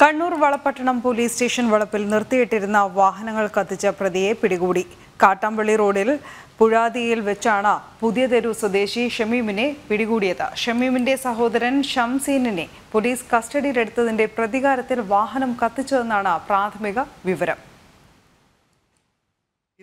Kannur Valapattanam police station വളപ്പിൽ നിർത്തിയിട്ടിരുന്ന വാഹനങ്ങൾ കത്തിച്ച പ്രതിയെ പിടികൂടി. കാട്ടാമ്പള്ളി റോഡിൽ പുഴാതിയിൽ വെച്ചാണ് പുതിയ തെരു സ്വദേശി ഷമീമിനെ പിടികൂടിയത്. ഷമീമിന്റെ സഹോദരൻ ഷംസീനെ പോലീസ് കസ്റ്റഡിയിലെടുത്തതിന്റെ പ്രതികാരത്തിൽ വാഹനം കത്തിച്ചതെന്നാണ് പ്രാഥമിക വിവരം.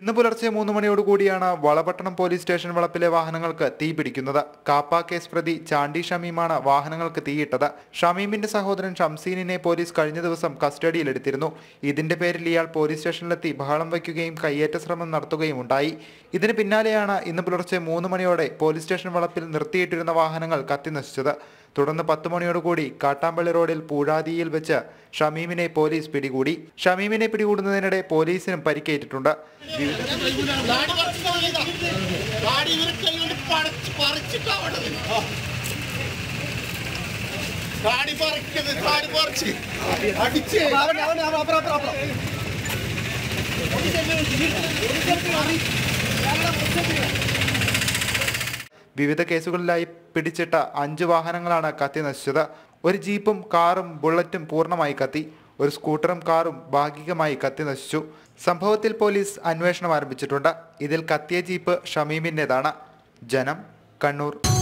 ഇന്ന് പുലർച്ചെ മൂന്ന് മണിയോടുകൂടിയാണ് വളപട്ടണം പോലീസ് സ്റ്റേഷൻ വളപ്പിലെ വാഹനങ്ങൾക്ക് തീ പിടിക്കുന്നത്. കാപ്പ കേസ് പ്രതി ചാണ്ടി ഷമീമാണ് വാഹനങ്ങൾക്ക് തീയിട്ടത്. ഷമീമിന്റെ സഹോദരൻ ഷംസീനിനെ പോലീസ് കഴിഞ്ഞ ദിവസം കസ്റ്റഡിയിലെടുത്തിരുന്നു. ഇതിന്റെ പേരിൽ ഇയാൾ പോലീസ് സ്റ്റേഷനിലെത്തി ബഹളം വയ്ക്കുകയും കയ്യേറ്റ ശ്രമം നടത്തുകയും ഉണ്ടായി ഇതിന് പിന്നാലെയാണ് ഇന്ന് പുലർച്ചെ മൂന്ന് മണിയോടെ പോലീസ് സ്റ്റേഷൻ വളപ്പിൽ നിർത്തിയിട്ടിരുന്ന വാഹനങ്ങൾ കത്തിനശിച്ചത്. തുടർന്ന് പത്ത് മണിയോടുകൂടി കാട്ടാമ്പള്ളി റോഡിൽ പൂഴാതിയിൽ വെച്ച് ഷമീമിനെ പോലീസ് പിടികൂടി. ഷമീമിനെ പിടികൂടുന്നതിനിടെ പോലീസിനും പരിക്കേറ്റിട്ടുണ്ട്. അടിച്ച് വിവിധ കേസുകളിലായി പിടിച്ചിട്ട അഞ്ച് വാഹനങ്ങളാണ് കത്തി നശിച്ചത്. ഒരു ജീപ്പും കാറും ബുള്ളറ്റും പൂർണമായി കത്തി. ഒരു സ്കൂട്ടറും കാറും ഭാഗികമായി കത്തി നശിച്ചു. സംഭവത്തിൽ പോലീസ് അന്വേഷണം ആരംഭിച്ചിട്ടുണ്ട്. ഇതിൽ കത്തിയ ജീപ്പ് ഷമീമിന്റെതാണ്. ജനം കണ്ണൂർ.